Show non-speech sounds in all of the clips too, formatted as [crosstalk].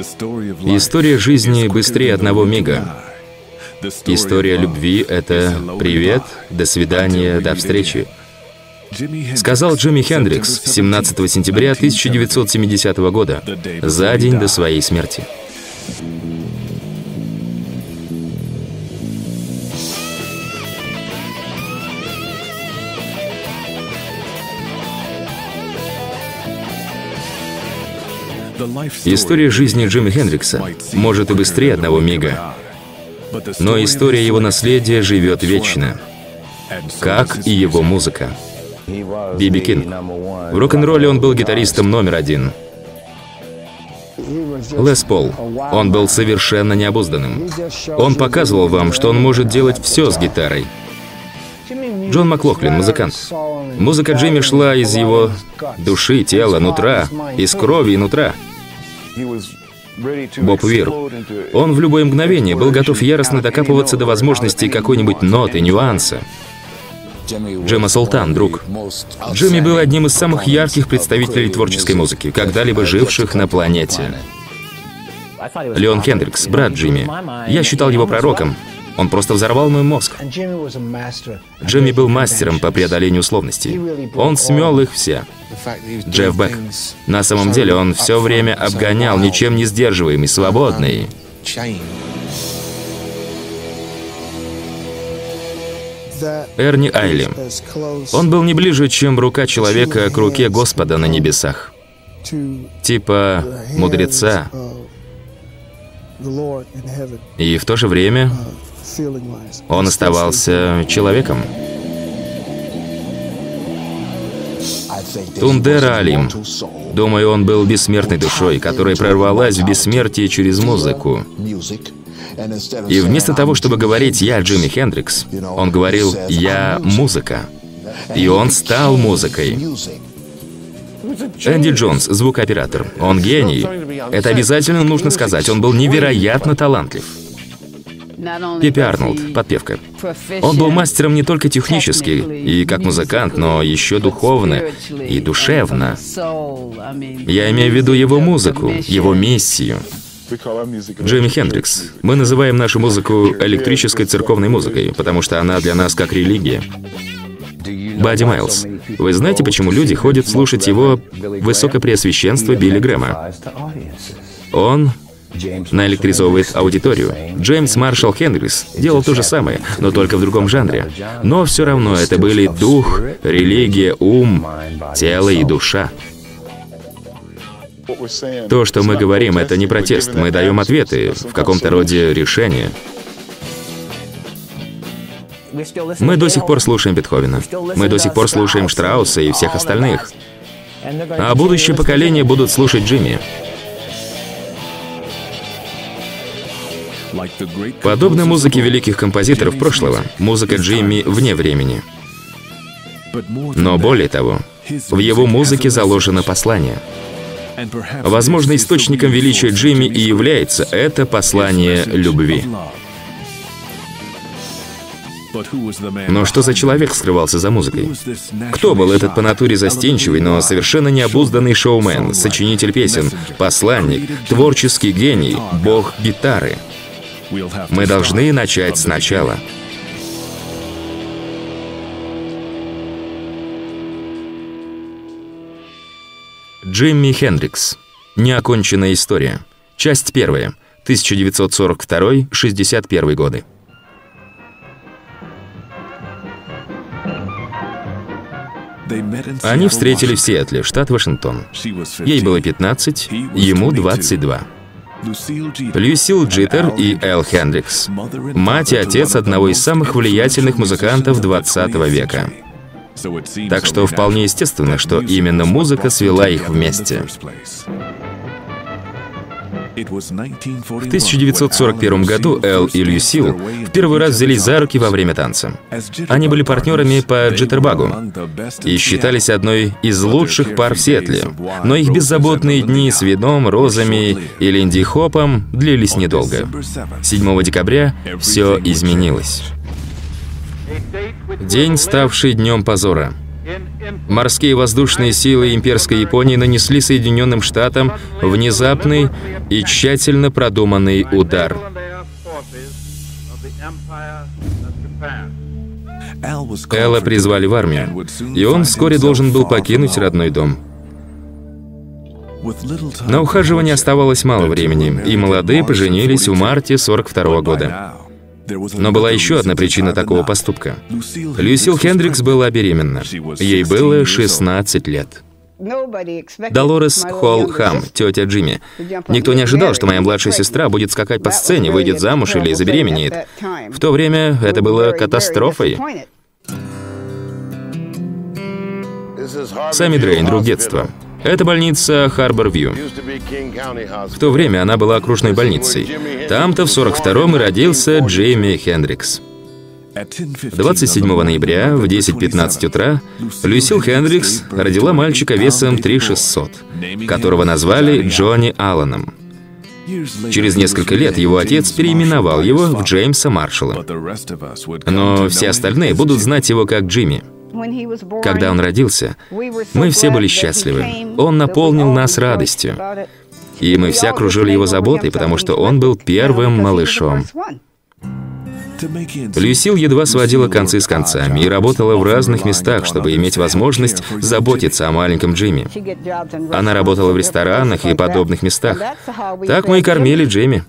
История жизни быстрее одного мига. История любви — это «Привет, до свидания, до встречи». Сказал Джимми Хендрикс 17 сентября 1970 года, за день до своей смерти. История жизни Джимми Хендрикса может и быстрее одного мига, но история его наследия живет вечно, как и его музыка. Биби Кинг. В рок-н-ролле он был гитаристом номер один. Лес Пол. Он был совершенно необузданным. Он показывал вам, что он может делать все с гитарой. Джон Маклохлин, музыкант. Музыка Джимми шла из его души, тела, нутра, из крови и нутра. Боб Вир. Он в любое мгновение был готов яростно докапываться до возможностей какой-нибудь ноты, нюанса. Джема Султан, друг. Джимми был одним из самых ярких представителей творческой музыки, когда-либо живших на планете. Леон Хендрикс, брат Джимми. Я считал его пророком. Он просто взорвал мой мозг. Джимми был мастером по преодолению условностей. Он смел их все. Джефф Бек. На самом деле он все время обгонял ничем не сдерживаемый, свободный. Эрни Айли. Он был не ближе, чем рука человека к руке Господа на небесах. Типа мудреца. И в то же время он оставался человеком. Тундера Алим. Думаю, он был бессмертной душой, которая прорвалась в бессмертие через музыку. И вместо того, чтобы говорить «я Джимми Хендрикс», он говорил «я музыка». И он стал музыкой. Энди Джонс, звукооператор. Он гений. Это обязательно нужно сказать. Он был невероятно талантлив. Пипи Арнольд, подпевка. Он был мастером не только технически и как музыкант, но еще духовно и душевно. Я имею в виду его музыку, его миссию. Джимми Хендрикс. Мы называем нашу музыку электрической церковной музыкой, потому что она для нас как религия. Бадди Майлз. Вы знаете, почему люди ходят слушать его высокопреосвященство Билли Грэма? Он наэлектризовывает аудиторию. Джеймс Маршалл Хендрикс делал то же самое, но только в другом жанре. Но все равно это были дух, религия, ум, тело и душа. То, что мы говорим, это не протест. Мы даем ответы, в каком-то роде решения. Мы до сих пор слушаем Бетховена. Мы до сих пор слушаем Штрауса и всех остальных. А будущее поколение будут слушать Джимми. Подобно музыке великих композиторов прошлого, музыка Джимми вне времени. Но более того, в его музыке заложено послание. Возможно, источником величия Джимми и является это послание любви. Но что за человек скрывался за музыкой? Кто был этот по натуре застенчивый, но совершенно необузданный шоумен, сочинитель песен, посланник, творческий гений, бог гитары? Мы должны начать сначала. Джимми Хендрикс. Неоконченная история. Часть первая. 1942-61 годы. Они встретились в Сиэтле, штат Вашингтон. Ей было 15, ему 22. Люсил Джиттер и Эл Хендрикс. Мать и отец одного из самых влиятельных музыкантов 20 века. Так что вполне естественно, что именно музыка свела их вместе. В 1941 году Эл и Люсил в первый раз взялись за руки во время танца. Они были партнерами по джиттербагу и считались одной из лучших пар в Сетле. Но их беззаботные дни с вином, розами и линди-хопом длились недолго. 7 декабря все изменилось. День, ставший днем позора. Морские воздушные силы имперской Японии нанесли Соединенным Штатам внезапный и тщательно продуманный удар. Элла призвали в армию, и он вскоре должен был покинуть родной дом. На ухаживание оставалось мало времени, и молодые поженились в марте 42 -го года. Но была еще одна причина такого поступка. Люсил Хендрикс была беременна. Ей было 16 лет. Долорес Холл Хам, тетя Джимми. Никто не ожидал, что моя младшая сестра будет скакать по сцене, выйдет замуж или забеременеет. В то время это было катастрофой. Сами Дрейн, друг детства. Это больница Харбор-Вью. В то время она была окружной больницей. Там-то в 42-м и родился Джейми Хендрикс. 27 ноября в 10.15 утра Люсил Хендрикс родила мальчика весом 3600, которого назвали Джонни Алланом. Через несколько лет его отец переименовал его в Джеймса Маршалла. Но все остальные будут знать его как Джимми. Когда он родился, мы все были счастливы. Он наполнил нас радостью. И мы все окружили его заботой, потому что он был первым малышом. Люсил едва сводила концы с концами и работала в разных местах, чтобы иметь возможность заботиться о маленьком Джимми. Она работала в ресторанах и подобных местах. Так мы и кормили Джимми.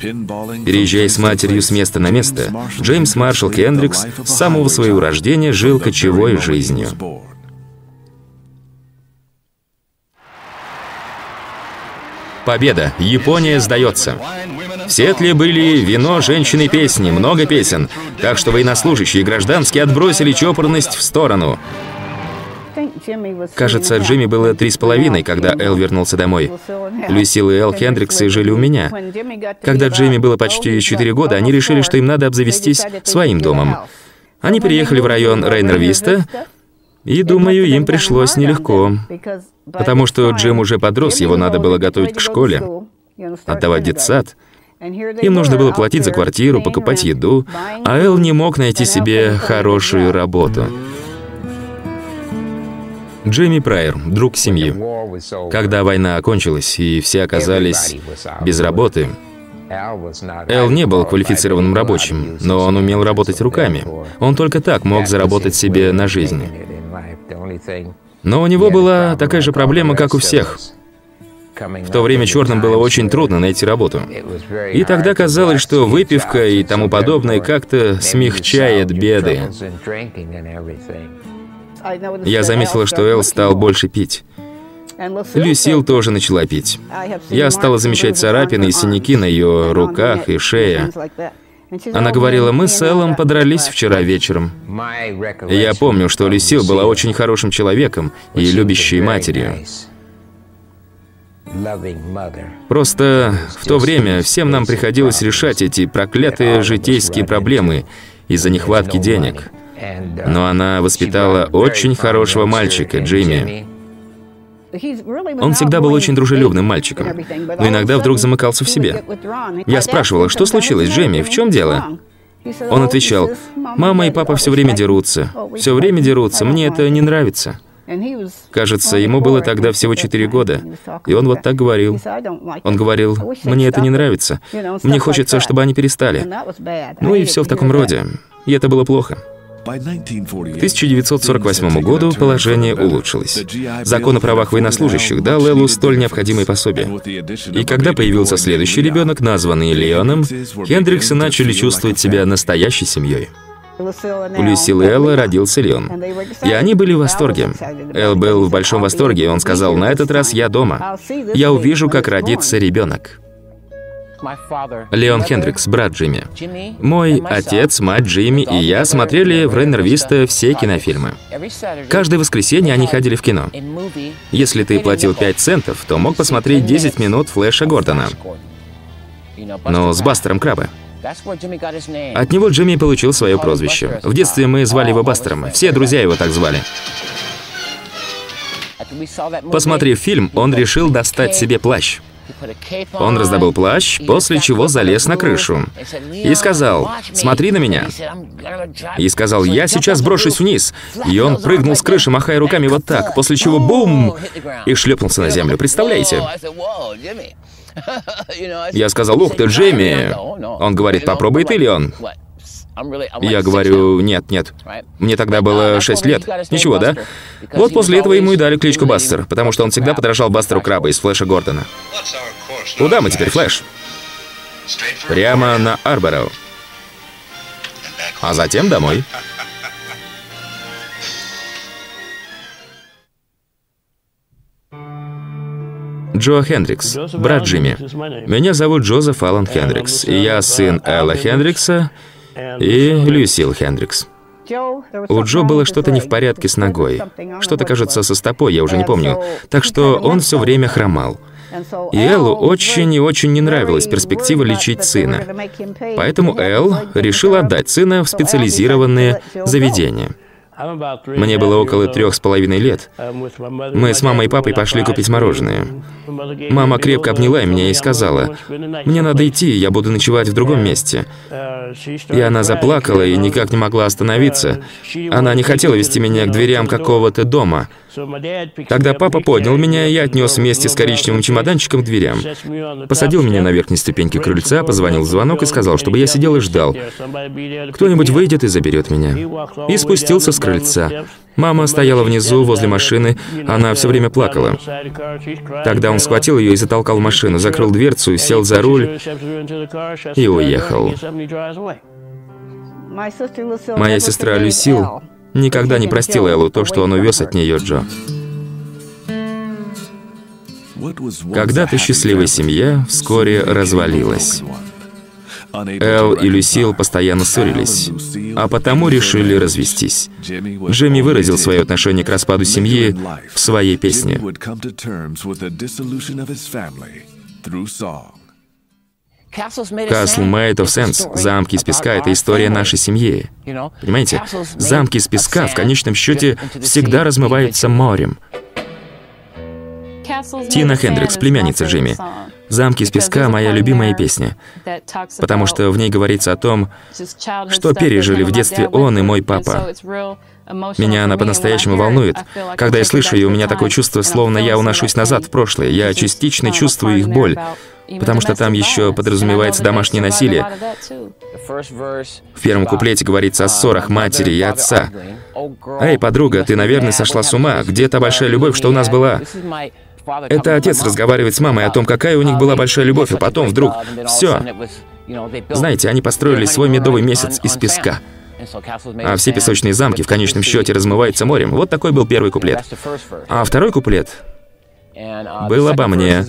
Переезжая с матерью с места на место, Джеймс Маршалл Кендрикс с самого своего рождения жил кочевой жизнью. Победа! Япония сдается. В Сетле были вино, женщины, песни, много песен. Так что военнослужащие и гражданские отбросили чопорность в сторону. Кажется, Джимми было три с половиной, когда Эл вернулся домой. Люсил и Эл Хендриксы жили у меня. Когда Джимми было почти четыре года, они решили, что им надо обзавестись своим домом. Они переехали в район Рейнер-Виста, и, думаю, им пришлось нелегко, потому что Джим уже подрос, его надо было готовить к школе, отдавать детсад. Им нужно было платить за квартиру, покупать еду, а Эл не мог найти себе хорошую работу. Джейми Прайер, друг семьи. Когда война окончилась и все оказались без работы, Эл не был квалифицированным рабочим, но он умел работать руками. Он только так мог заработать себе на жизнь. Но у него была такая же проблема, как у всех. В то время черным было очень трудно найти работу. И тогда казалось, что выпивка и тому подобное как-то смягчает беды. Я заметила, что Эл стал больше пить. Люсил тоже начала пить. Я стала замечать царапины и синяки на ее руках и шее. Она говорила, мы с Эллом подрались вчера вечером. Я помню, что Люсил была очень хорошим человеком и любящей матерью. Просто в то время всем нам приходилось решать эти проклятые житейские проблемы из-за нехватки денег. Но она воспитала очень хорошего мальчика, Джимми. Он всегда был очень дружелюбным мальчиком, но иногда вдруг замыкался в себе. Я спрашивала, что случилось, Джимми, в чем дело? Он отвечал, «Мама и папа все время дерутся. Все время дерутся, мне это не нравится». Кажется, ему было тогда всего 4 года, и он вот так говорил. Он говорил, «Мне это не нравится. Мне хочется, чтобы они перестали». Ну и все в таком роде. И это было плохо. К 1948 году положение улучшилось. Закон о правах военнослужащих дал Эллу столь необходимые пособия. И когда появился следующий ребенок, названный Леоном, Хендриксы начали чувствовать себя настоящей семьей. У Люсилы и Элла родился Леон. И они были в восторге. Эл был в большом восторге, и он сказал, «На этот раз я дома. Я увижу, как родится ребенок». Леон Хендрикс, брат Джимми. Мой отец, мать Джимми и я смотрели в Рейнер Виста все кинофильмы. Каждое воскресенье они ходили в кино. Если ты платил 5 центов, то мог посмотреть 10 минут Флэша Гордона. Но с Бастером Краба. От него Джимми получил свое прозвище. В детстве мы звали его Бастером. Все друзья его так звали. Посмотрев фильм, он решил достать себе плащ. Он раздобыл плащ, после чего залез на крышу. И сказал, «Смотри на меня». И сказал, «Я сейчас брошусь вниз». И он прыгнул с крыши, махая руками вот так, после чего бум! И шлепнулся на землю. Представляете? [laughs] Я сказал, «Ух ты, Джейми!» Он говорит, «Попробуй ты, Леон». Я говорю, нет, нет. Мне тогда было 6 лет. Ничего, да? Вот после этого ему и дали кличку Бастер, потому что он всегда подражал Бастеру Краба из Флэша Гордона. Куда мы теперь, Флэш? Прямо на Арбороу. А затем домой. Джо Хендрикс, брат Джимми. Меня зовут Джозеф Аллан Хендрикс, и я сын Элла Хендрикса и Люсил Хендрикс. У Джо было что-то не в порядке с ногой. Что-то, кажется, со стопой, я уже не помню. Так что он все время хромал. И Эллу очень и очень не нравилась перспектива лечить сына. Поэтому Эл решил отдать сына в специализированные заведения. Мне было около трех с половиной лет. Мы с мамой и папой пошли купить мороженое. Мама крепко обняла меня и сказала, «Мне надо идти, я буду ночевать в другом месте». И она заплакала и никак не могла остановиться. Она не хотела вести меня к дверям какого-то дома. Тогда папа поднял меня, и я отнес вместе с коричневым чемоданчиком к дверям. Посадил меня на верхней ступеньке крыльца, позвонил в звонок и сказал, чтобы я сидел и ждал. Кто-нибудь выйдет и заберет меня. И спустился с крыльца. Мама стояла внизу, возле машины, она все время плакала. Тогда он схватил ее и затолкал в машину, закрыл дверцу, сел за руль и уехал. Моя сестра Люсил никогда не простила Эллу то, что он увез от нее Джо. Когда-то счастливая семья вскоре развалилась. Эл и Люсил постоянно ссорились, а потому решили развестись. Джимми выразил свое отношение к распаду семьи в своей песне. Made of Sense, замки из песка — это история нашей семьи. Понимаете? Замки из песка в конечном счете всегда размываются морем. Тина Хендрикс, племянница Джимми. «Замки из песка» — моя любимая песня, потому что в ней говорится о том, что пережили в детстве он и мой папа. Меня она по-настоящему волнует. Когда я слышу ее, у меня такое чувство, словно я уношусь назад в прошлое. Я частично чувствую их боль, потому что там еще подразумевается домашнее насилие. В первом куплете говорится о ссорах матери и отца. «Эй, подруга, ты, наверное, сошла с ума. Где та большая любовь, что у нас была?» Это отец разговаривает с мамой о том, какая у них была большая любовь, а потом вдруг все. Знаете, они построили свой медовый месяц из песка. А все песочные замки в конечном счете размываются морем. Вот такой был первый куплет. А второй куплет был обо мне.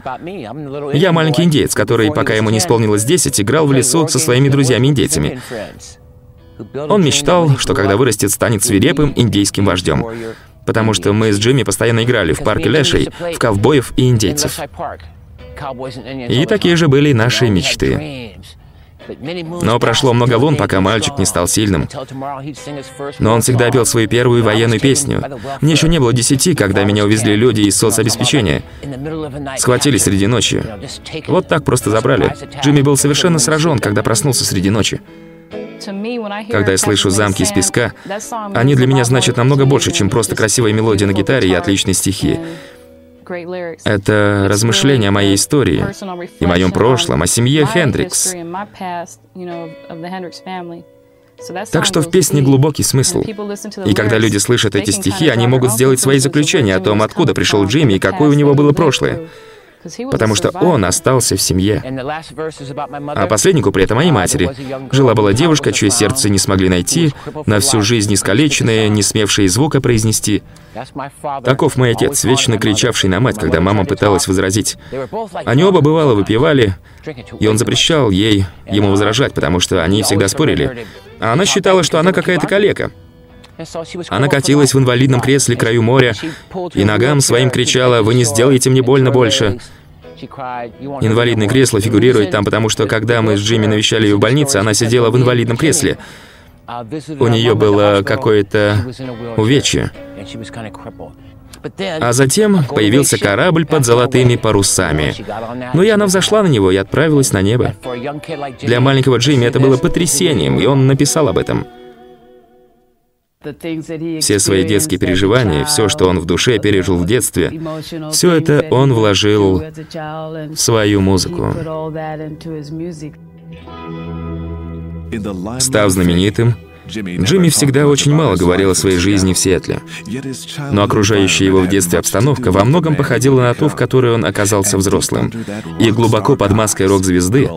Я маленький индеец, который, пока ему не исполнилось 10, играл в лесу со своими друзьями-индейцами. Он мечтал, что когда вырастет, станет свирепым индейским вождем потому что мы с Джимми постоянно играли в парке Лешей, в ковбоев и индейцев. И такие же были наши мечты. Но прошло много лун, пока мальчик не стал сильным. Но он всегда пел свою первую военную песню. Мне еще не было десяти, когда меня увезли люди из соцобеспечения. Схватили среди ночи. Вот так просто забрали. Джимми был совершенно сражен, когда проснулся среди ночи. Когда я слышу «Замки из песка», они для меня значат намного больше, чем просто красивая мелодия на гитаре и отличные стихи. Это размышления о моей истории и моем прошлом, о семье Хендрикс. Так что в песне глубокий смысл. И когда люди слышат эти стихи, они могут сделать свои заключения о том, откуда пришел Джимми и какое у него было прошлое потому что он остался в семье. А последний куплет о моей матери. Жила-была девушка, чье сердце не смогли найти, на всю жизнь искалеченная, не смевшая звука произнести. Таков мой отец, вечно кричавший на мать, когда мама пыталась возразить. Они оба бывало выпивали, и он запрещал ей ему возражать, потому что они всегда спорили. А она считала, что она какая-то калека. Она катилась в инвалидном кресле краю моря и ногам своим кричала «Вы не сделаете мне больно больше!» Инвалидное кресло фигурирует там, потому что когда мы с Джимми навещали ее в больнице, она сидела в инвалидном кресле. У нее было какое-то увечье. А затем появился корабль под золотыми парусами. Но и она взошла на него и отправилась на небо. Для маленького Джимми это было потрясением, и он написал об этом. Все свои детские переживания, все, что он в душе пережил в детстве, все это он вложил в свою музыку. Став знаменитым, Джимми всегда очень мало говорил о своей жизни в Сиэтле. Но окружающая его в детстве обстановка во многом походила на ту, в которой он оказался взрослым. И глубоко под маской рок-звезды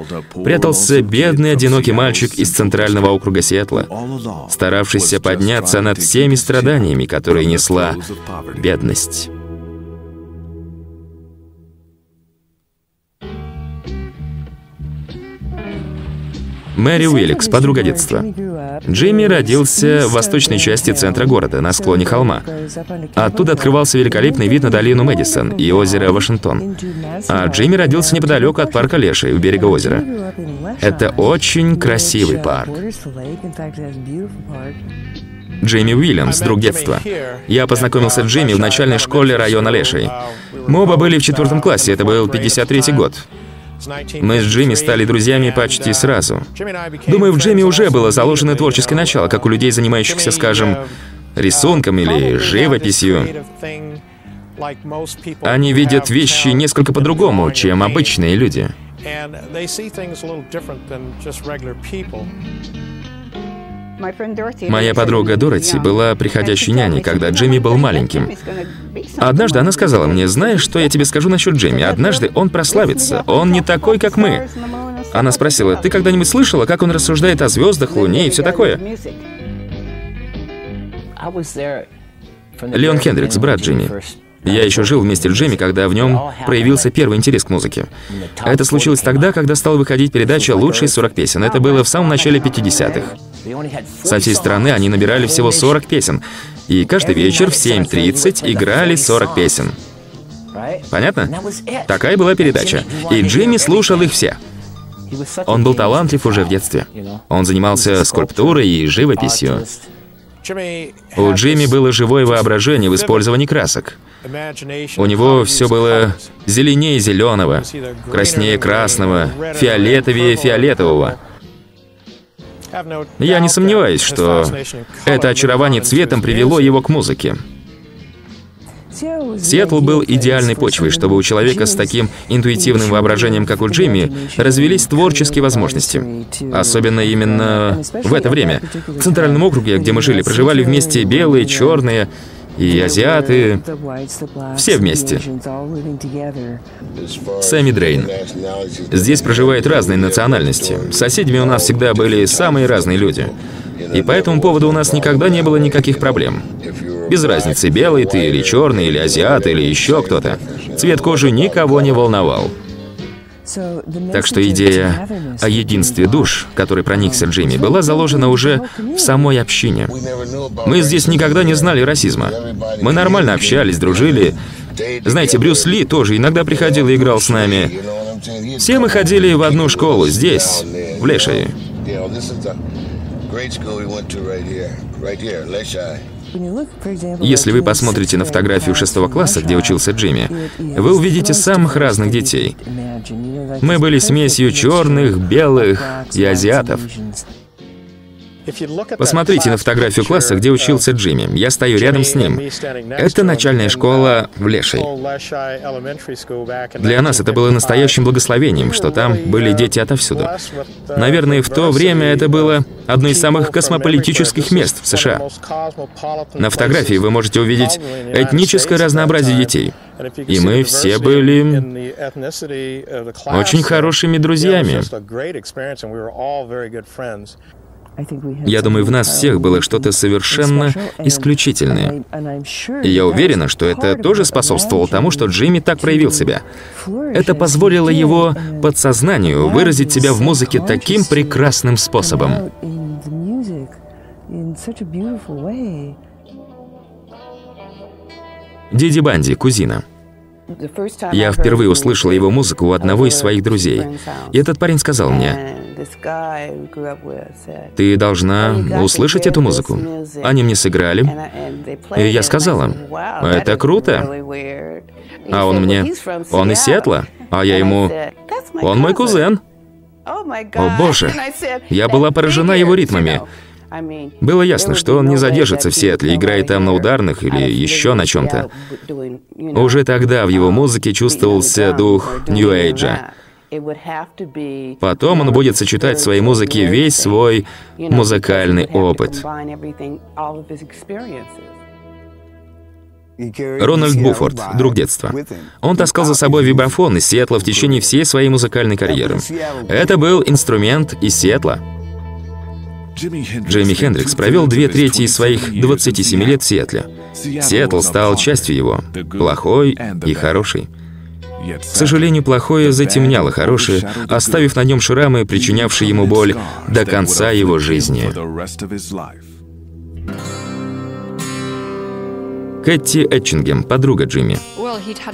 прятался бедный одинокий мальчик из центрального округа Сиэтла, старавшийся подняться над всеми страданиями, которые несла бедность. Мэри Уилликс, подруга детства. Джимми родился в восточной части центра города, на склоне холма. Оттуда открывался великолепный вид на долину Мэдисон и озеро Вашингтон. А Джимми родился неподалеку от парка Лешей, у берега озера. Это очень красивый парк. Джимми Уильямс, друг детства. Я познакомился с Джимми в начальной школе района Лешей. Мы оба были в четвертом классе, это был 53-й год. Мы с Джимми стали друзьями почти сразу. Думаю, в Джимми уже было заложено творческое начало, как у людей, занимающихся, скажем, рисунком или живописью. Они видят вещи несколько по-другому, чем обычные люди. Моя подруга Дороти была приходящей няней, когда Джимми был маленьким. Однажды она сказала мне, знаешь, что я тебе скажу насчет Джимми? Однажды он прославится. Он не такой, как мы. Она спросила, ты когда-нибудь слышала, как он рассуждает о звездах, Луне и все такое? Леон Хендрикс, брат Джимми. Я еще жил вместе с Джимми, когда в нем проявился первый интерес к музыке. Это случилось тогда, когда стала выходить передача «Лучшие 40 песен». Это было в самом начале 50-х. Со всей страны они набирали всего 40 песен. И каждый вечер в 7.30 играли 40 песен. Понятно? Такая была передача. И Джимми слушал их все. Он был талантлив уже в детстве. Он занимался скульптурой и живописью. У Джимми было живое воображение в использовании красок. У него все было зеленее зеленого, краснее красного, фиолетовее фиолетового. Я не сомневаюсь, что это очарование цветом привело его к музыке. Сиэтл был идеальной почвой, чтобы у человека с таким интуитивным воображением, как у Джимми, развились творческие возможности. Особенно именно в это время. В Центральном округе, где мы жили, проживали вместе белые, черные, и азиаты, все вместе. Сэмми Дрейн. Здесь проживают разные национальности. Соседями у нас всегда были самые разные люди. И по этому поводу у нас никогда не было никаких проблем. Без разницы, белый ты или черный, или азиат, или еще кто-то. Цвет кожи никого не волновал. Так что идея о единстве душ, которой проникся Джимми, была заложена уже в самой общине. Мы здесь никогда не знали расизма. Мы нормально общались, дружили. Знаете, Брюс Ли тоже иногда приходил и играл с нами. Все мы ходили в одну школу здесь, в Лешее. Если вы посмотрите на фотографию шестого класса, где учился Джимми, вы увидите самых разных детей. Мы были смесью черных, белых и азиатов. Посмотрите на фотографию класса, где учился Джимми. Я стою рядом с ним. Это начальная школа в Лешей. Для нас это было настоящим благословением, что там были дети отовсюду. Наверное, в то время это было одно из самых космополитических мест в США. На фотографии вы можете увидеть этническое разнообразие детей. И мы все были очень хорошими друзьями. Я думаю, в нас всех было что-то совершенно исключительное. И я уверена, что это тоже способствовало тому, что Джимми так проявил себя. Это позволило его подсознанию выразить себя в музыке таким прекрасным способом. Диди Банди, кузина. Я впервые услышала его музыку у одного из своих друзей. И этот парень сказал мне, «Ты должна услышать эту музыку». Они мне сыграли, и я сказала, «Это круто». А он мне, «Он из Сиэтла». А я ему, «Он мой кузен». О боже, [laughs] я была поражена его ритмами. Было ясно, что он не задержится в Сиэтле, играет там на ударных или еще на чем-то. Уже тогда в его музыке чувствовался дух Нью-Эйджа. Потом он будет сочетать в своей музыке весь свой музыкальный опыт. Рональд Буфорд, друг детства. Он таскал за собой вибрафон из Сиэтла в течение всей своей музыкальной карьеры. Это был инструмент из Сиэтла. Джимми Хендрикс провел две трети из своих 27 лет в Сиэтле. Сиэтл стал частью его, плохой и хороший. К сожалению, плохое затемняло хорошее, оставив на нем шрамы, причинявшие ему боль до конца его жизни. Кэти Этчингем, подруга Джимми.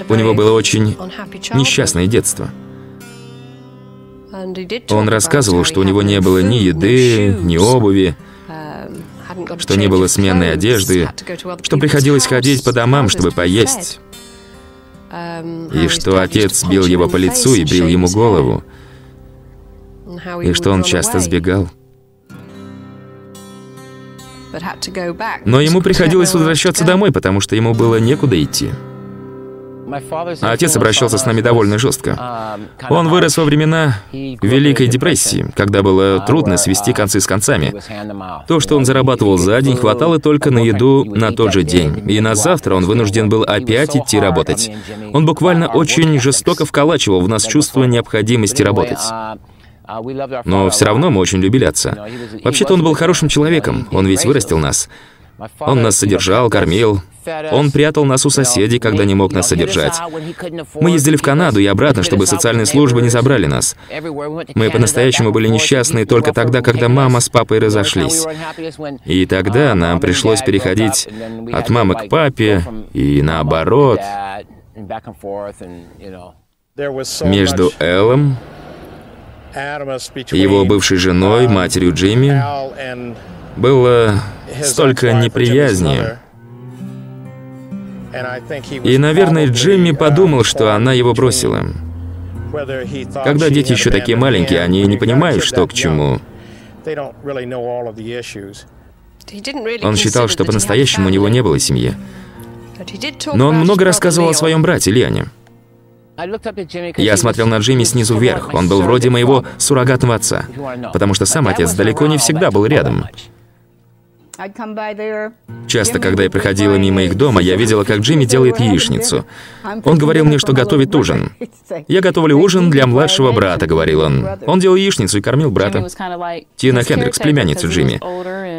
У него было очень несчастное детство. Он рассказывал, что у него не было ни еды, ни обуви, что не было сменной одежды, что приходилось ходить по домам, чтобы поесть, и что отец бил его по лицу и брил ему голову, и что он часто сбегал. Но ему приходилось возвращаться домой, потому что ему было некуда идти. Отец обращался с нами довольно жестко. Он вырос во времена Великой депрессии, когда было трудно свести концы с концами. То, что он зарабатывал за день, хватало только на еду на тот же день. И на завтра он вынужден был опять идти работать. Он буквально очень жестоко вколачивал в нас чувство необходимости работать. Но все равно мы очень любили отца. Вообще-то он был хорошим человеком, он ведь вырастил нас. Он нас содержал, кормил. Он прятал нас у соседей, когда не мог нас содержать. Мы ездили в Канаду и обратно, чтобы социальные службы не забрали нас. Мы по-настоящему были несчастны только тогда, когда мама с папой разошлись. И тогда нам пришлось переходить от мамы к папе и наоборот. Между Эллом, его бывшей женой, матерью Джимми, было столько неприязни. И, наверное, Джимми подумал, что она его бросила. Когда дети еще такие маленькие, они не понимают, что к чему. Он считал, что по-настоящему у него не было семьи. Но он много рассказывал о своем брате Лиане. Я смотрел на Джимми снизу вверх. Он был вроде моего суррогатного отца, потому что сам отец далеко не всегда был рядом. Часто, когда я проходила мимо их дома, я видела, как Джимми делает яичницу. Он говорил мне, что готовит ужин. «Я готовлю ужин для младшего брата», — говорил он. Он делал яичницу и кормил брата. Тина Хендрикс, племянница Джимми.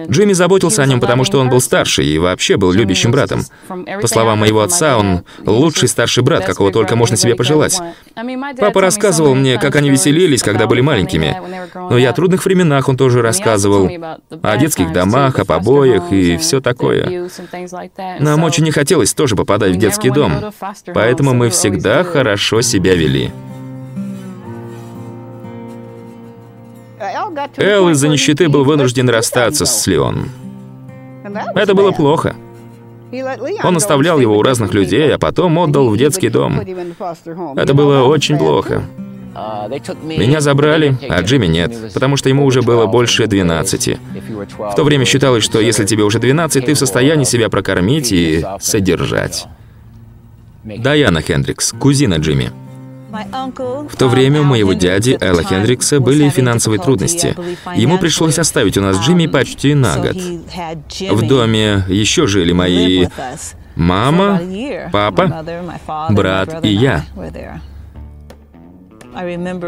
Джимми заботился о нем, потому что он был старше и вообще был любящим братом. По словам моего отца, он лучший старший брат, какого только можно себе пожелать. Папа рассказывал мне, как они веселились, когда были маленькими. Но и о трудных временах он тоже рассказывал. О детских домах, о побоях побоях и все такое. Нам очень не хотелось тоже попадать в детский дом, поэтому мы всегда хорошо себя вели. Эл из-за нищеты был вынужден расстаться с Леон. Это было плохо. Он оставлял его у разных людей, а потом отдал в детский дом. Это было очень плохо. Меня забрали, а Джимми нет, потому что ему уже было больше 12. В то время считалось, что если тебе уже 12, ты в состоянии себя прокормить и содержать. Дайана Хендрикс, кузина Джимми. В то время у моего дяди Элла Хендрикса были финансовые трудности. Ему пришлось оставить у нас Джимми почти на год. В доме еще жили мои мама, папа, брат и я.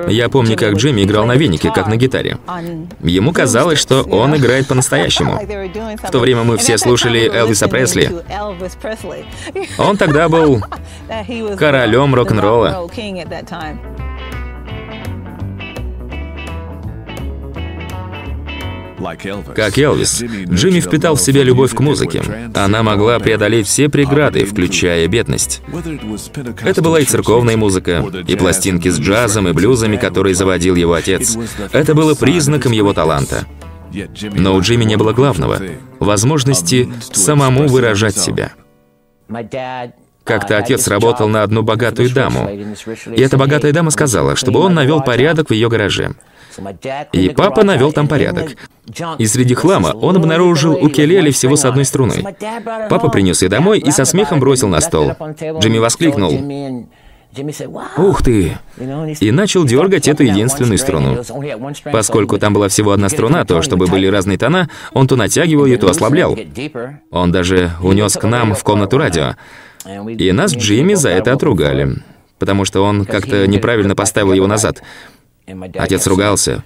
Я помню, как Джимми играл на венике, как на гитаре. Ему казалось, что он играет по-настоящему. В то время мы все слушали Элвиса Пресли. Он тогда был королем рок-н-ролла. Как Элвис, Джимми впитал в себя любовь к музыке. Она могла преодолеть все преграды, включая бедность. Это была и церковная музыка, и пластинки с джазом и блюзами, которые заводил его отец. Это было признаком его таланта. Но у Джимми не было главного — возможности самому выражать себя. Как-то отец работал на одну богатую даму, и эта богатая дама сказала, чтобы он навел порядок в ее гараже. И папа навел там порядок. И среди хлама он обнаружил укелеле всего с одной струной. Папа принес ее домой и со смехом бросил на стол. Джимми воскликнул. «Ух ты!» И начал дергать эту единственную струну. Поскольку там была всего одна струна, то, чтобы были разные тона, он то натягивал ее, то ослаблял. Он даже унес к нам в комнату радио. И нас Джимми за это отругали, потому что он как-то неправильно поставил его назад. Отец ругался.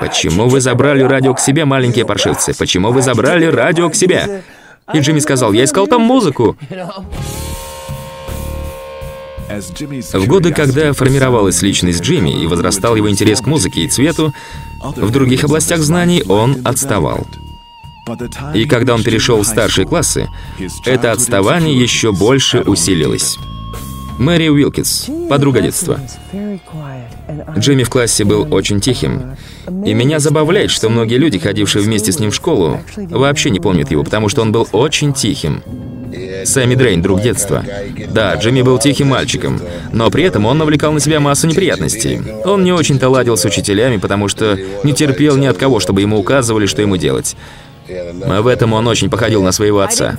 «Почему вы забрали радио к себе, маленькие паршивцы? Почему вы забрали радио к себе?» И Джимми сказал, «Я искал там музыку». В годы, когда формировалась личность Джимми и возрастал его интерес к музыке и цвету, в других областях знаний он отставал. И когда он перешел в старшие классы, это отставание еще больше усилилось. Мэри Уилкинс, подруга детства. Джимми в классе был очень тихим. И меня забавляет, что многие люди, ходившие вместе с ним в школу, вообще не помнят его, потому что он был очень тихим. Сэмми Дрейн, друг детства. Да, Джимми был тихим мальчиком, но при этом он навлекал на себя массу неприятностей. Он не очень-то ладил с учителями, потому что не терпел ни от кого, чтобы ему указывали, что ему делать. В этом он очень походил на своего отца.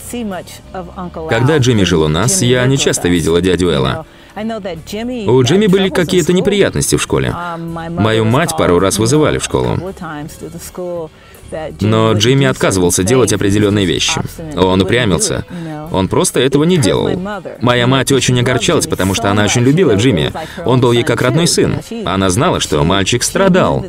Когда Джимми жил у нас, я не часто видела дядю Элла. У Джимми были какие-то неприятности в школе. Мою мать пару раз вызывали в школу. Но Джимми отказывался делать определенные вещи. Он упрямился. Он просто этого не делал. Моя мать очень огорчалась, потому что она очень любила Джимми. Он был ей как родной сын. Она знала, что мальчик страдал.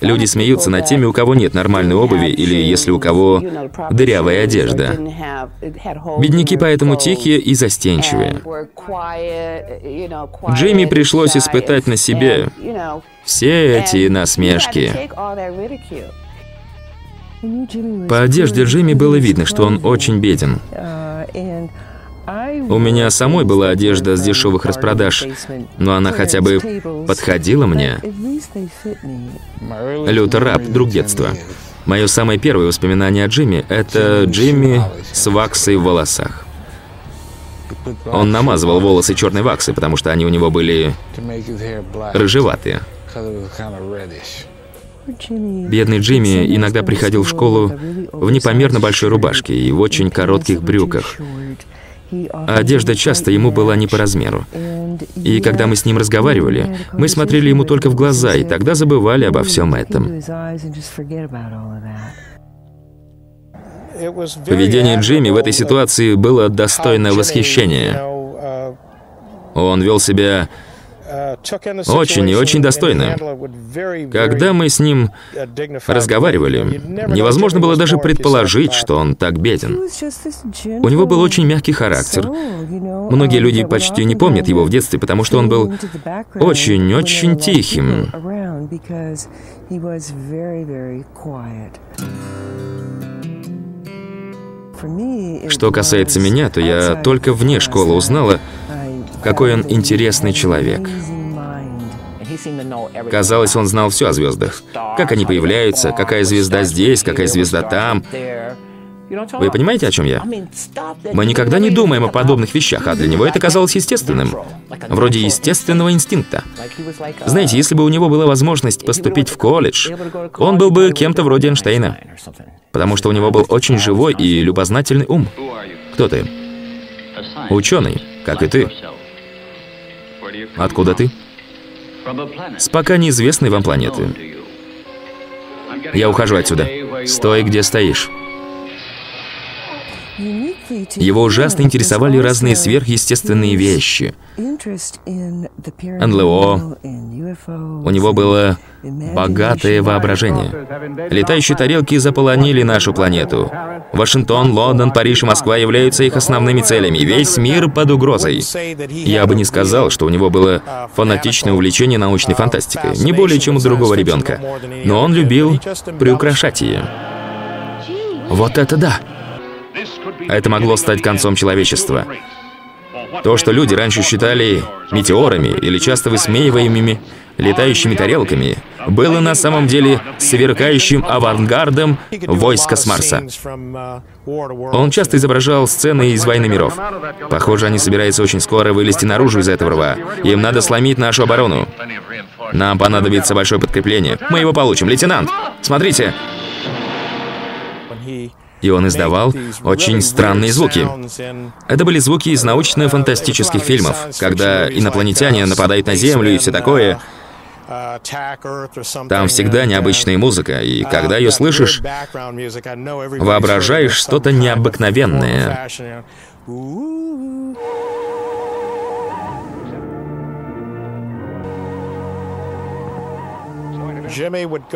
Люди смеются над теми, у кого нет нормальной обуви или если у кого дырявая одежда. Бедняки поэтому тихие и застенчивые. Джимми пришлось испытать на себе все эти насмешки. По одежде Джимми было видно, что он очень беден. У меня самой была одежда с дешевых распродаж, но она хотя бы подходила мне. Лютер Раб, друг детства. Мое самое первое воспоминание о Джимми — это Джимми с ваксой в волосах. Он намазывал волосы черной ваксой, потому что они у него были рыжеватые. Бедный Джимми иногда приходил в школу в непомерно большой рубашке и в очень коротких брюках. Одежда часто ему была не по размеру. И когда мы с ним разговаривали, мы смотрели ему только в глаза, и тогда забывали обо всем этом. Поведение Джимми в этой ситуации было достойно восхищения. Он вел себя очень и очень достойно. Когда мы с ним разговаривали, невозможно было даже предположить, что он так беден. У него был очень мягкий характер. Многие люди почти не помнят его в детстве, потому что он был очень-очень тихим. Что касается меня, то я только вне школы узнала, какой он интересный человек. Казалось, он знал все о звездах. Как они появляются, какая звезда здесь, какая звезда там. Вы понимаете, о чем я? Мы никогда не думаем о подобных вещах, а для него это казалось естественным. Вроде естественного инстинкта. Знаете, если бы у него была возможность поступить в колледж, он был бы кем-то вроде Эйнштейна. Потому что у него был очень живой и любознательный ум. Кто ты? Ученый, как и ты. Откуда ты? С пока неизвестной вам планеты. Я ухожу отсюда. Стой, где стоишь. Его ужасно интересовали разные сверхъестественные вещи. НЛО. У него было богатое воображение. Летающие тарелки заполонили нашу планету. Вашингтон, Лондон, Париж и Москва являются их основными целями. Весь мир под угрозой. Я бы не сказал, что у него было фанатичное увлечение научной фантастикой. Не более, чем у другого ребенка. Но он любил приукрашать ее. Вот это да! Это могло стать концом человечества. То, что люди раньше считали метеорами или часто высмеиваемыми летающими тарелками, было на самом деле сверкающим авангардом войска с Марса. Он часто изображал сцены из «Войны миров». Похоже, они собираются очень скоро вылезти наружу из этого рва. Им надо сломить нашу оборону. Нам понадобится большое подкрепление. Мы его получим. Лейтенант, смотрите! И он издавал очень странные звуки. Это были звуки из научно-фантастических фильмов, когда инопланетяне нападают на Землю и все такое. Там всегда необычная музыка, и когда ее слышишь, воображаешь что-то необыкновенное.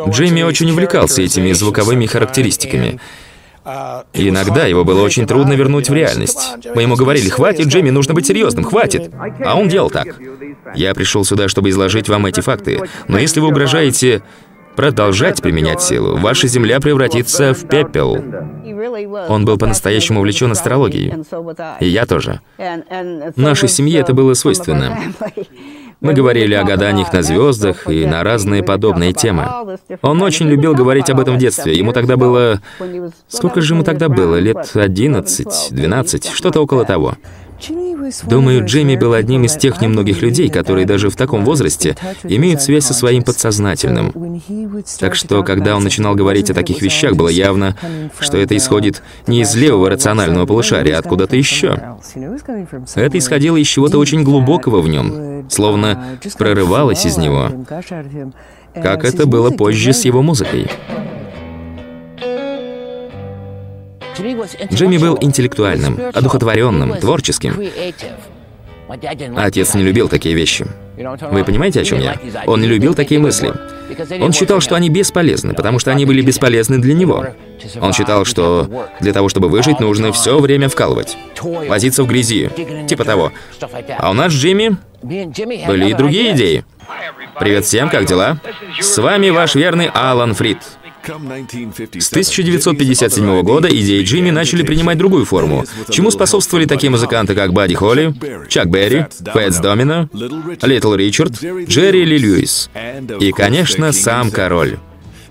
Джимми очень увлекался этими звуковыми характеристиками. Иногда его было очень трудно вернуть в реальность. Мы ему говорили, хватит, Джимми, нужно быть серьезным, хватит. А он делал так. Я пришел сюда, чтобы изложить вам эти факты. Но если вы угрожаете продолжать применять силу, ваша Земля превратится в пепел. Он был по-настоящему увлечен астрологией. И я тоже. Нашей семье это было свойственно. Мы говорили о гаданиях на звездах и на разные подобные темы. Он очень любил говорить об этом в детстве. Ему тогда было... Сколько же ему тогда было? Лет 11, 12, что-то около того. Думаю, Джимми был одним из тех немногих людей, которые даже в таком возрасте имеют связь со своим подсознательным. Так что, когда он начинал говорить о таких вещах, было явно, что это исходит не из левого рационального полушария, а откуда-то еще. Это исходило из чего-то очень глубокого в нем, словно прорывалось из него, как это было позже с его музыкой. Джимми был интеллектуальным, одухотворенным, творческим. Отец не любил такие вещи. Вы понимаете, о чем я? Он не любил такие мысли. Он считал, что они бесполезны, потому что они были бесполезны для него. Он считал, что для того, чтобы выжить, нужно все время вкалывать. Возиться в грязи. Типа того. А у нас с Джимми были и другие идеи. Привет всем, как дела? С вами ваш верный Алан Фрид. С 1957 года идеи Джимми начали принимать другую форму, чему способствовали такие музыканты, как Бадди Холли, Чак Берри, Фэтс Домино, Литл Ричард, Джерри Ли Льюис. И, конечно, сам король.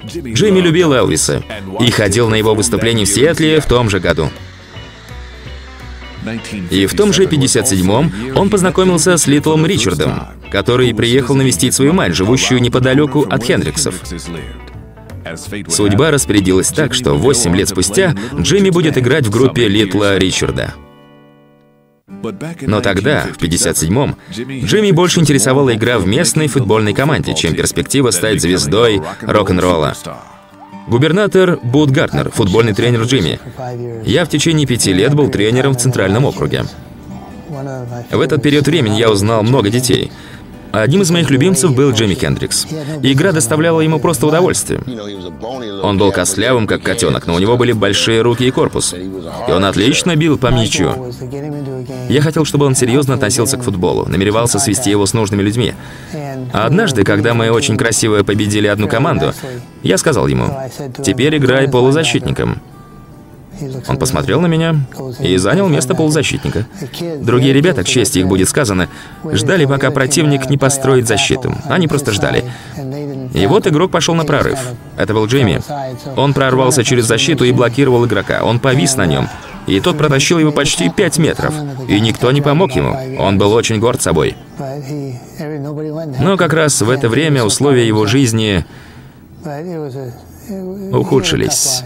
Джимми любил Элвиса и ходил на его выступление в Сиэтле в том же году. И в том же 57-м он познакомился с Литлом Ричардом, который приехал навестить свою мать, живущую неподалеку от Хендриксов. Судьба распорядилась так, что 8 лет спустя Джимми будет играть в группе Литла Ричарда. Но тогда, в 57-м, Джимми больше интересовала игра в местной футбольной команде, чем перспектива стать звездой рок-н-ролла. Губернатор Буд Гартнер, футбольный тренер Джимми. Я в течение пяти лет был тренером в Центральном округе. В этот период времени я узнал много детей. Одним из моих любимцев был Джимми Хендрикс. Игра доставляла ему просто удовольствие. Он был костлявым, как котенок, но у него были большие руки и корпус. И он отлично бил по мячу. Я хотел, чтобы он серьезно относился к футболу, намеревался свести его с нужными людьми. А однажды, когда мы очень красиво победили одну команду, я сказал ему, «Теперь играй полузащитником». Он посмотрел на меня и занял место полузащитника. Другие ребята, к чести их будет сказано, ждали, пока противник не построит защиту. Они просто ждали. И вот игрок пошел на прорыв. Это был Джейми. Он прорвался через защиту и блокировал игрока. Он повис на нем. И тот протащил его почти 5 метров. И никто не помог ему. Он был очень горд собой. Но как раз в это время условия его жизни ухудшились.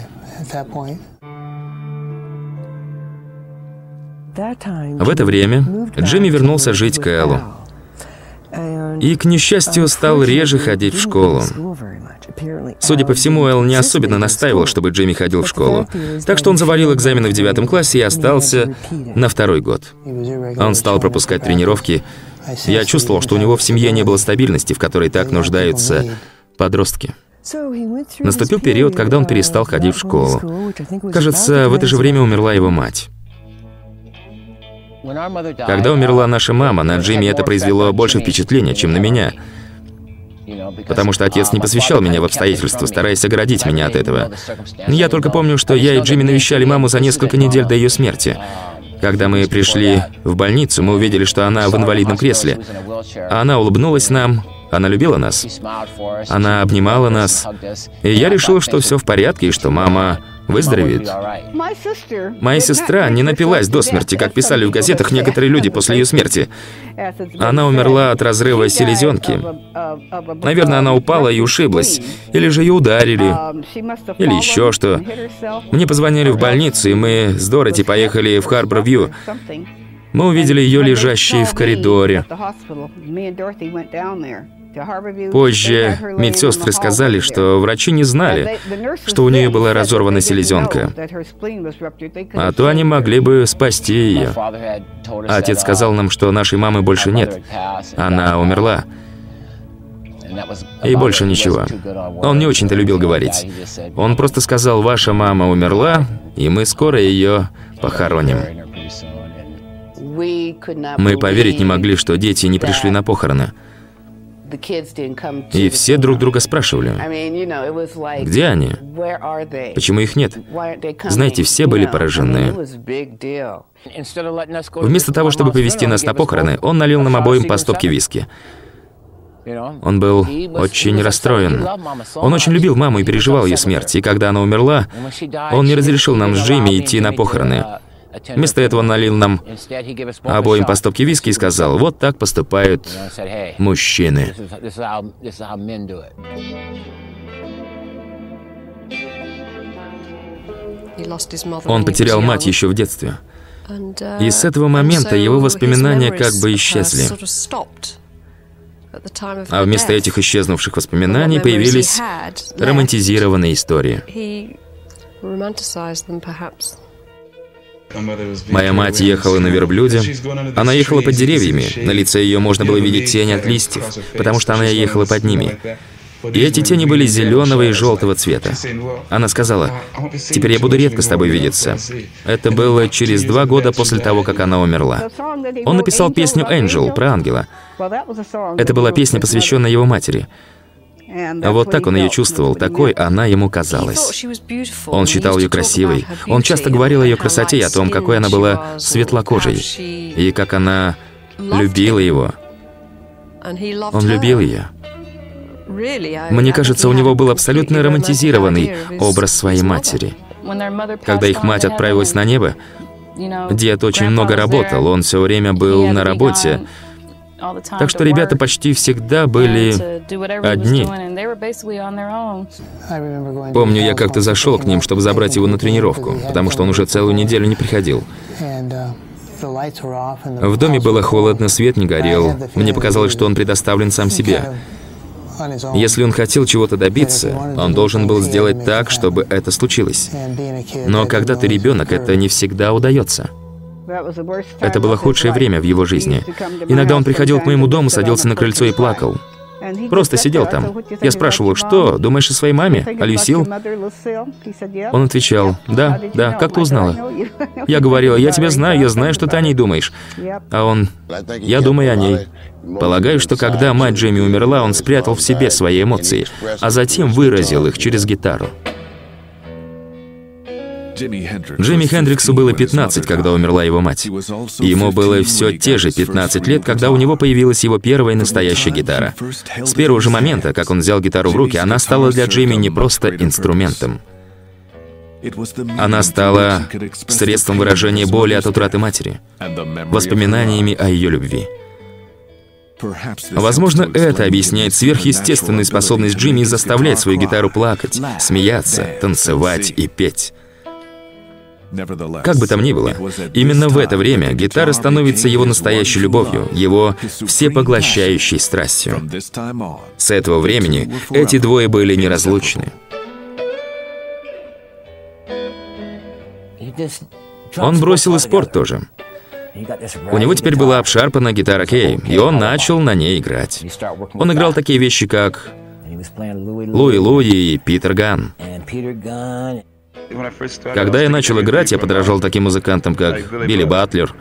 В это время Джимми вернулся жить к Эллу. И, к несчастью, стал реже ходить в школу. Судя по всему, Эл не особенно настаивал, чтобы Джимми ходил в школу. Так что он завалил экзамены в девятом классе и остался на второй год. Он стал пропускать тренировки. Я чувствовал, что у него в семье не было стабильности, в которой так нуждаются подростки. Наступил период, когда он перестал ходить в школу. Кажется, в это же время умерла его мать. Когда умерла наша мама, на Джимми это произвело больше впечатления, чем на меня. Потому что отец не посвящал меня в обстоятельства, стараясь оградить меня от этого. Я только помню, что я и Джимми навещали маму за несколько недель до ее смерти. Когда мы пришли в больницу, мы увидели, что она в инвалидном кресле. Она улыбнулась нам, она любила нас. Она обнимала нас. И я решил, что все в порядке, и что мама выздоровеет. Моя сестра не напилась до смерти, как писали в газетах некоторые люди после ее смерти. Она умерла от разрыва селезенки. Наверное, она упала и ушиблась. Или же ее ударили. Или еще что. Мне позвонили в больницу, и мы с Дороти поехали в Харбор-Вью. Мы увидели ее лежащей в коридоре. Позже медсестры сказали, что врачи не знали, что у нее была разорвана селезенка. А то они могли бы спасти ее. Отец сказал нам, что нашей мамы больше нет. Она умерла. И больше ничего. Он не очень-то любил говорить. Он просто сказал, ваша мама умерла, и мы скоро ее похороним. Мы поверить не могли, что дети не пришли на похороны. И все друг друга спрашивали, где они? Почему их нет? Знаете, все были поражены. Вместо того, чтобы повести нас на похороны, он налил нам обоим по стопке виски. Он был очень расстроен. Он очень любил маму и переживал ее смерть. И когда она умерла, он не разрешил нам с Джимми идти на похороны. Вместо этого налил нам обоим по стопке виски и сказал, вот так поступают мужчины. Он потерял мать еще в детстве. И с этого момента его воспоминания как бы исчезли. А вместо этих исчезнувших воспоминаний появились романтизированные истории. Моя мать ехала на верблюде. Она ехала под деревьями. На лице ее можно было видеть тень от листьев, потому что она ехала под ними. И эти тени были зеленого и желтого цвета. Она сказала, «Теперь я буду редко с тобой видеться». Это было через два года после того, как она умерла. Он написал песню «Энджел» про ангела. Это была песня, посвященная его матери. А вот так он ее чувствовал, такой она ему казалась. Он считал ее красивой. Он часто говорил о ее красоте и о том, какой она была светлокожей, и как она любила его. Он любил ее. Мне кажется, у него был абсолютно романтизированный образ своей матери. Когда их мать отправилась на небо, дед очень много работал, он все время был на работе, так что ребята почти всегда были одни. Помню, я как-то зашел к ним, чтобы забрать его на тренировку, потому что он уже целую неделю не приходил. В доме было холодно, свет не горел. Мне показалось, что он предоставлен сам себе. Если он хотел чего-то добиться, он должен был сделать так, чтобы это случилось. Но когда ты ребенок, это не всегда удается. Это было худшее время в его жизни. Иногда он приходил к моему дому, садился на крыльцо и плакал. Просто сидел там. Я спрашивал, что, думаешь о своей маме, о Люсил? Он отвечал, да, да, как ты узнала? Я говорила, я тебя знаю, я знаю, что ты о ней думаешь. А он, я думаю о ней. Полагаю, что когда мать Джейми умерла, он спрятал в себе свои эмоции, а затем выразил их через гитару. Джимми Хендриксу было 15, когда умерла его мать. ему было все те же 15 лет, когда у него появилась его первая настоящая гитара. С первого же момента, как он взял гитару в руки, она стала для Джимми не просто инструментом. Она стала средством выражения боли от утраты матери, воспоминаниями о ее любви. Возможно, это объясняет сверхъестественную способность Джимми заставлять свою гитару плакать, смеяться, танцевать и петь. Как бы там ни было, именно в это время гитара становится его настоящей любовью, его всепоглощающей страстью. С этого времени эти двое были неразлучны. Он бросил и спорт тоже. У него теперь была обшарпана гитара Кей, и он начал на ней играть. Он играл такие вещи, как Луи Луи и Питер Ган. Когда я начал играть, я подражал таким музыкантам, как Билли Батлер,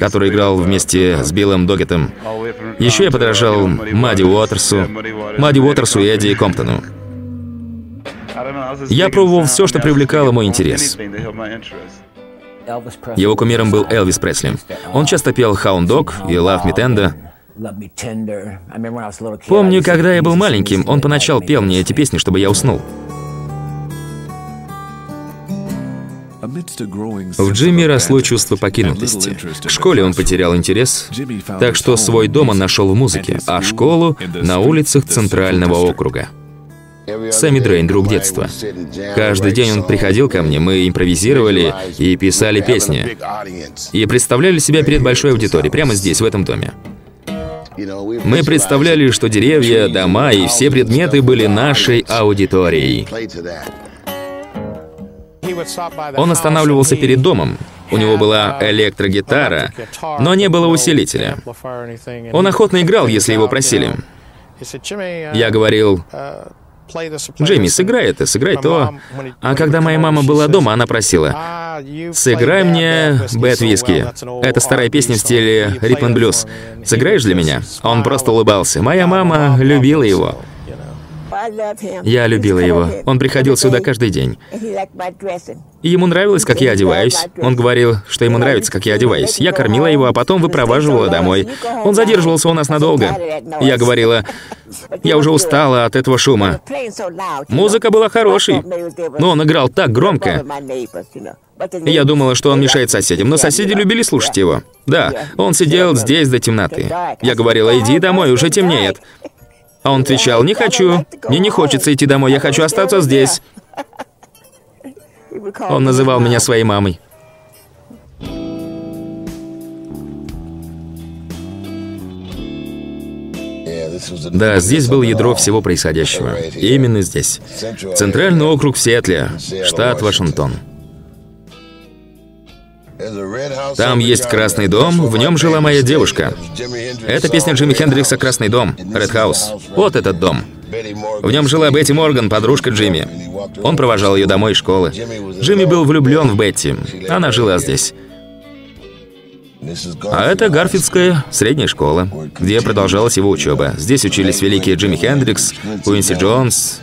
который играл вместе с Биллом Доггетом. Еще я подражал Мадди Уотерсу, Мадди Уотерсу и Эдди Комптону. Я пробовал все, что привлекало мой интерес. Его кумиром был Элвис Пресли. Он часто пел «Hound Dog» и «Love Me Tender». Помню, когда я был маленьким, он поначалу пел мне эти песни, чтобы я уснул. В Джимми росло чувство покинутости. В школе он потерял интерес, так что свой дом он нашел в музыке, а школу — на улицах Центрального округа. Сэмми Дрейн, друг детства. Каждый день он приходил ко мне, мы импровизировали и писали песни. И представляли себя перед большой аудиторией, прямо здесь, в этом доме. Мы представляли, что деревья, дома и все предметы были нашей аудиторией. Он останавливался перед домом. У него была электрогитара, но не было усилителя. Он охотно играл, если его просили. Я говорил, Джейми, сыграй это, сыграй то. А когда моя мама была дома, она просила, сыграй мне Bad Whiskey. Это старая песня в стиле ритм блюз. Сыграешь для меня? Он просто улыбался. Моя мама любила его. Я любила его. Он приходил сюда каждый день. И ему нравилось, как я одеваюсь. Он говорил, что ему нравится, как я одеваюсь. Я кормила его, а потом выпроваживала домой. Он задерживался у нас надолго. Я говорила, я уже устала от этого шума. Музыка была хорошей, но он играл так громко. Я думала, что он мешает соседям, но соседи любили слушать его. Да, он сидел здесь до темноты. Я говорила, иди домой, уже темнеет. А он отвечал, не хочу, мне не хочется идти домой, я хочу остаться здесь. Он называл меня своей мамой. Да, здесь было ядро всего происходящего. именно здесь. Центральный округ в штат Вашингтон. Там есть Красный дом, в нем жила моя девушка. Это песня Джимми Хендрикса «Красный дом», «Ред Хаус». Вот этот дом. В нем жила Бетти Морган, подружка Джимми. Он провожал ее домой из школы. Джимми был влюблен в Бетти. Она жила здесь. А это Гарфилдская средняя школа, где продолжалась его учеба. Здесь учились великие Джимми Хендрикс, Куинси Джонс,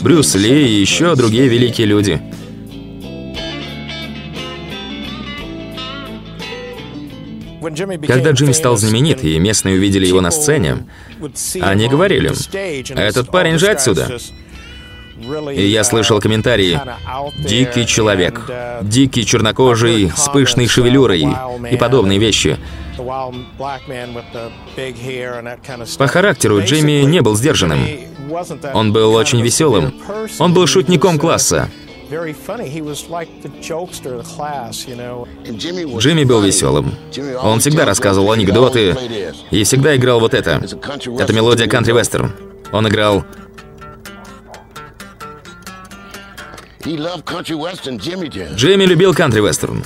Брюс Ли и еще другие великие люди. Когда Джимми стал знаменит, и местные увидели его на сцене, они говорили, «Этот парень же отсюда». И я слышал комментарии «дикий человек», «дикий чернокожий с пышной шевелюрой» и подобные вещи. По характеру Джимми не был сдержанным. Он был очень веселым. Он был шутником класса. Джимми был веселым. Он всегда рассказывал анекдоты и всегда играл вот это. Это мелодия кантри-вестерн. Он играл... Джимми любил кантри-вестерн.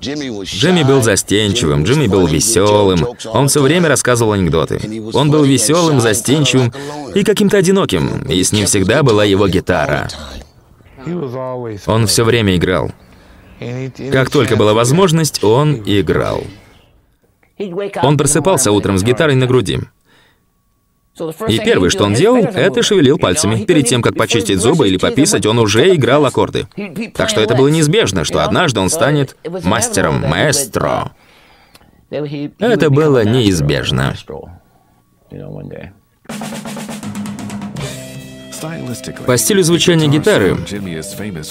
Джимми был застенчивым, Джимми был веселым. Он все время рассказывал анекдоты. Он был веселым, застенчивым и каким-то одиноким, и с ним всегда была его гитара. Он все время играл. Как только была возможность, он играл. Он просыпался утром с гитарой на груди. И первое, что он делал, это шевелил пальцами. Перед тем, как почистить зубы или пописать, он уже играл аккорды. Так что это было неизбежно, что однажды он станет мастером, маэстро. Это было неизбежно. По стилю звучания гитары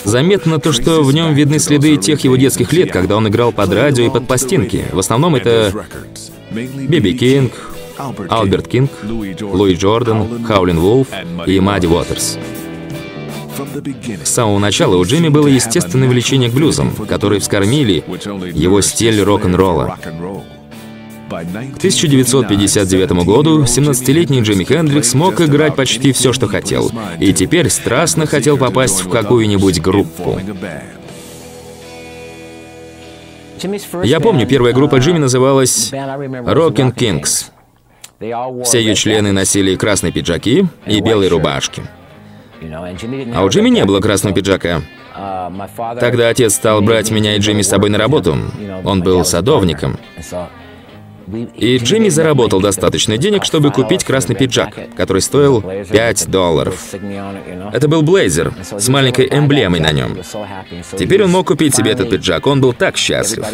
заметно то, что в нем видны следы тех его детских лет, когда он играл под радио и под пластинки. В основном это Биби Кинг, Альберт Кинг, Луи Джордан, Хаулин Вулф и Мадди Уотерс. С самого начала у Джимми было естественное влечение к блюзам, которые вскормили его стиль рок-н-ролла. К 1959 году 17-летний Джимми Хендрикс смог играть почти все, что хотел, и теперь страстно хотел попасть в какую-нибудь группу. Я помню, первая группа Джимми называлась Rockin' Kings. Все ее члены носили красные пиджаки и белые рубашки. А у Джимми не было красного пиджака. Тогда отец стал брать меня и Джимми с собой на работу. Он был садовником. И Джимми заработал достаточно денег, чтобы купить красный пиджак, который стоил 5 долларов. Это был блейзер с маленькой эмблемой на нем. Теперь он мог купить себе этот пиджак, он был так счастлив.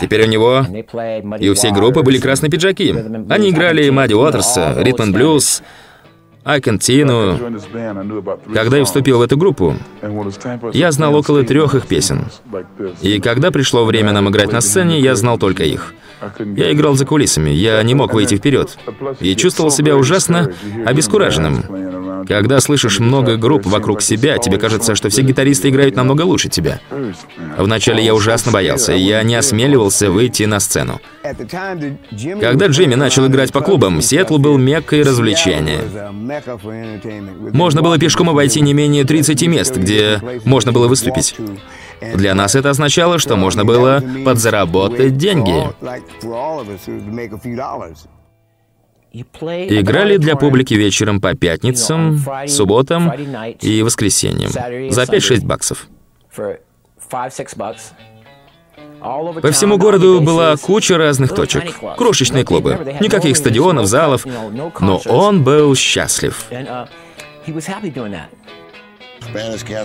Теперь у него и у всей группы были красные пиджаки. Они играли Мадди Уотерса, Ритм Блюз, Акентину. Когда я вступил в эту группу, я знал около трех их песен. И когда пришло время нам играть на сцене, я знал только их. Я играл за кулисами, я не мог выйти вперед. И чувствовал себя ужасно обескураженным. Когда слышишь много групп вокруг себя, тебе кажется, что все гитаристы играют намного лучше тебя. Вначале я ужасно боялся, и я не осмеливался выйти на сцену. Когда Джимми начал играть по клубам, Сиэтл был меккой развлечения. Можно было пешком обойти не менее 30 мест, где можно было выступить. Для нас это означало, что можно было подзаработать деньги. Играли для публики вечером по пятницам, субботам и воскресеньям. За 5-6 баксов. По всему городу была куча разных точек, крошечные клубы, никаких стадионов, залов, но он был счастлив.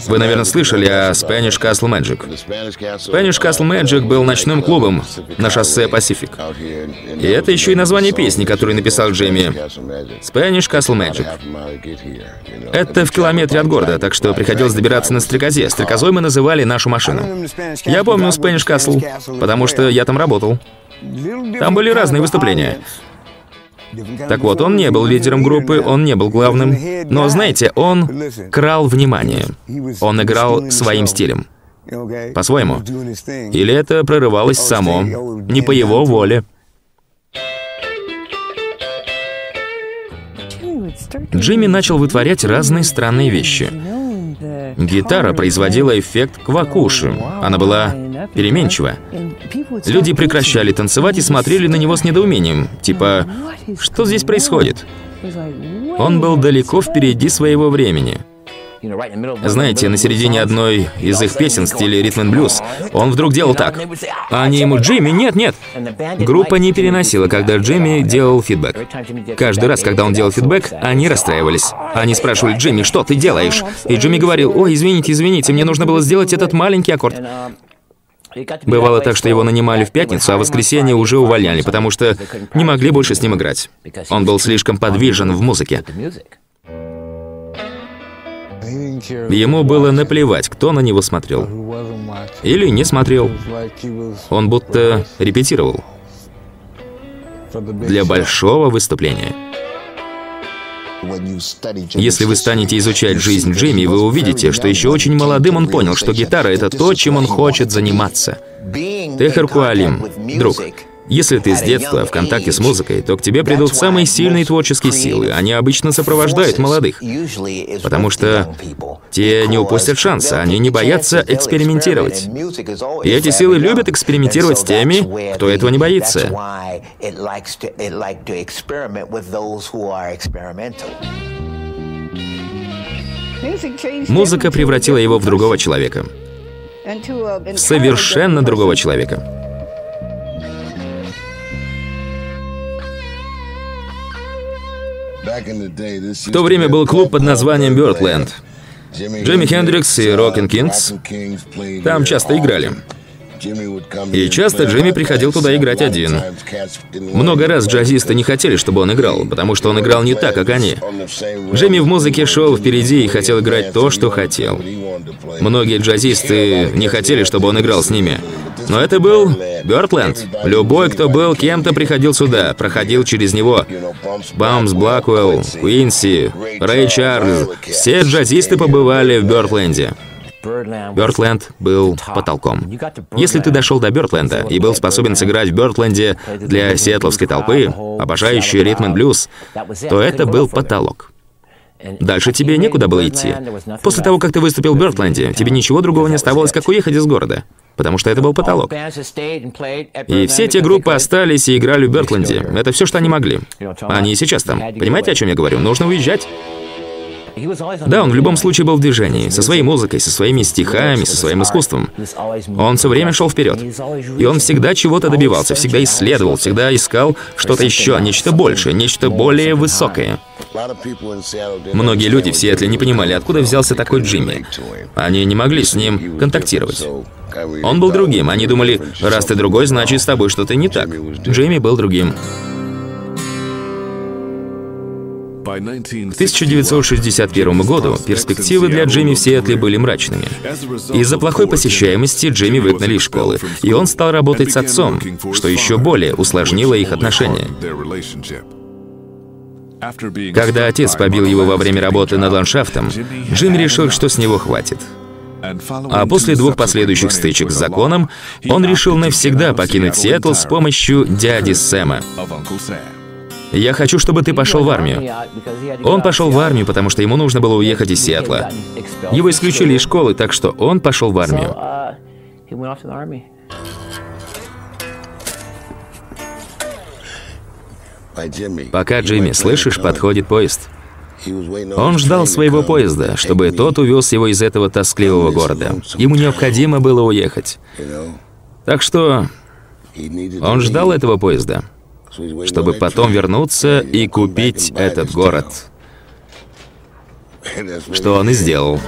Вы, наверное, слышали о Spanish Castle Magic. Spanish Castle Magic был ночным клубом на шоссе Пасифик. И это еще и название песни, которую написал Джейми. Spanish Castle Magic. Это в километре от города, так что приходилось добираться на стрекозе. Стрекозой мы называли нашу машину. Я помню Spanish Castle, потому что я там работал. Там были разные выступления. Так вот, он не был лидером группы, он не был главным, но, знаете, он крал внимание. Он играл своим стилем. По-своему. Или это прорывалось само, не по его воле. Джимми начал вытворять разные странные вещи. Гитара производила эффект квакуши. Она была переменчива. Люди прекращали танцевать и смотрели на него с недоумением. Типа, что здесь происходит? Он был далеко впереди своего времени. Знаете, на середине одной из их песен в стиле ритм блюз он вдруг делал так. А они ему «Джимми, нет, нет!» Группа не переносила, когда Джимми делал фидбэк. Каждый раз, когда он делал фидбэк, они расстраивались. Они спрашивали «Джимми, что ты делаешь?» И Джимми говорил «Ой, извините, извините, мне нужно было сделать этот маленький аккорд». Бывало так, что его нанимали в пятницу, а в воскресенье уже увольняли, потому что не могли больше с ним играть. Он был слишком подвижен в музыке. Ему было наплевать, кто на него смотрел. Или не смотрел. Он будто репетировал. Для большого выступления. Если вы станете изучать жизнь Джимми, вы увидите, что еще очень молодым он понял, что гитара — это то, чем он хочет заниматься. Техер Куалим, друг, если ты с детства в контакте с музыкой, то к тебе придут самые сильные творческие силы. Они обычно сопровождают молодых. Потому что те не упустят шанса, они не боятся экспериментировать. И эти силы любят экспериментировать с теми, кто этого не боится. Музыка превратила его в другого человека. В совершенно другого человека. В то время был клуб под названием Birdland. Джимми Хендрикс и Rocking Kings там часто играли. И часто Джимми приходил туда играть один. Много раз джазисты не хотели, чтобы он играл, потому что он играл не так, как они. Джимми в музыке шел впереди и хотел играть то, что хотел. Многие джазисты не хотели, чтобы он играл с ними. Но это был Birdland. Любой, кто был кем-то, приходил сюда, проходил через него. Бамс Блэквелл, Куинси, Рэй Чарльз. Все джазисты побывали в Бёртленде. Бёртленд был потолком. Если ты дошел до Бёртленда и был способен сыграть в Бёртленде для сиэтловской толпы, обожающей ритм и блюз, то это был потолок. Дальше тебе некуда было идти. После того, как ты выступил в Бёртленде, тебе ничего другого не оставалось, как уехать из города. Потому что это был потолок. И все те группы остались и играли в Бёртленде. Это все, что они могли. Они и сейчас там. Понимаете, о чем я говорю? Нужно уезжать. Да, он в любом случае был в движении, со своей музыкой, со своими стихами, со своим искусством. Он все время шел вперед. И он всегда чего-то добивался, всегда исследовал, всегда искал что-то еще, нечто большее, нечто более высокое. Многие люди в Сиэтле не понимали, откуда взялся такой Джимми. Они не могли с ним контактировать. Он был другим. Они думали, раз ты другой, значит, с тобой что-то не так. Джимми был другим. К 1961 году перспективы для Джимми в Сиэтле были мрачными. Из-за плохой посещаемости Джимми выгнали из школы, и он стал работать с отцом, что еще более усложнило их отношения. Когда отец побил его во время работы над ландшафтом, Джимми решил, что с него хватит. А после двух последующих стычек с законом, он решил навсегда покинуть Сиэтл с помощью дяди Сэма. Я хочу, чтобы ты пошел в армию. Он пошел в армию, потому что ему нужно было уехать из Сиэтла. Его исключили из школы, так что он пошел в армию. Пока, Джимми, слышишь, подходит поезд. Он ждал своего поезда, чтобы тот увез его из этого тоскливого города. Ему необходимо было уехать. Так что он ждал этого поезда чтобы потом вернуться и купить этот город. Что он и сделал.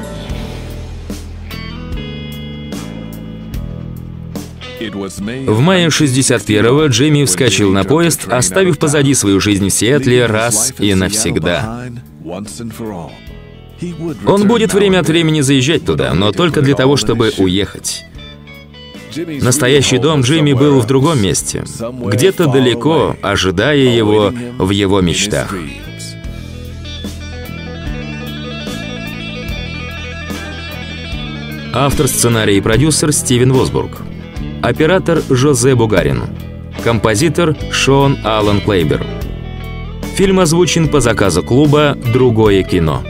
В мае 61-го Джимми вскочил на поезд, оставив позади свою жизнь в Сиэтле раз и навсегда. Он будет время от времени заезжать туда, но только для того, чтобы уехать. Настоящий дом Джимми был в другом месте, где-то далеко, ожидая его в его мечтах. Автор сценария и продюсер Стивен Восбург. Оператор Жозе Бугарин. Композитор Шон Аллен Клейбер. Фильм озвучен по заказу клуба «Другое кино».